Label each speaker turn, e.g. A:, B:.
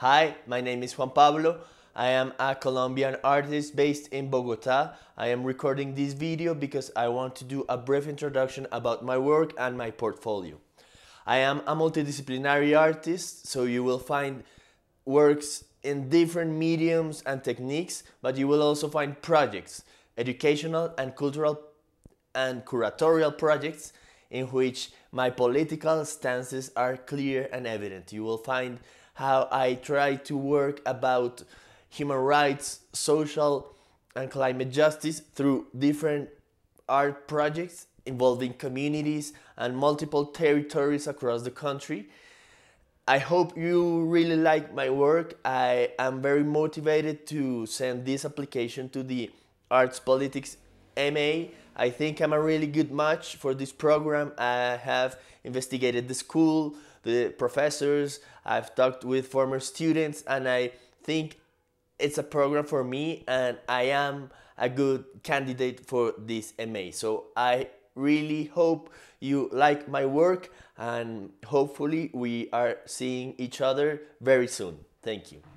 A: Hi, my name is Juan Pablo. I am a Colombian artist based in Bogota. I am recording this video because I want to do a brief introduction about my work and my portfolio. I am a multidisciplinary artist, so you will find works in different mediums and techniques, but you will also find projects, educational and cultural and curatorial projects in which my political stances are clear and evident. You will find how I try to work about human rights, social and climate justice through different art projects involving communities and multiple territories across the country. I hope you really like my work. I am very motivated to send this application to the Arts Politics MA. I think I'm a really good match for this program. I have investigated the school, the professors, I've talked with former students, and I think it's a program for me, and I am a good candidate for this MA. So I really hope you like my work, and hopefully, we are seeing each other very soon. Thank you.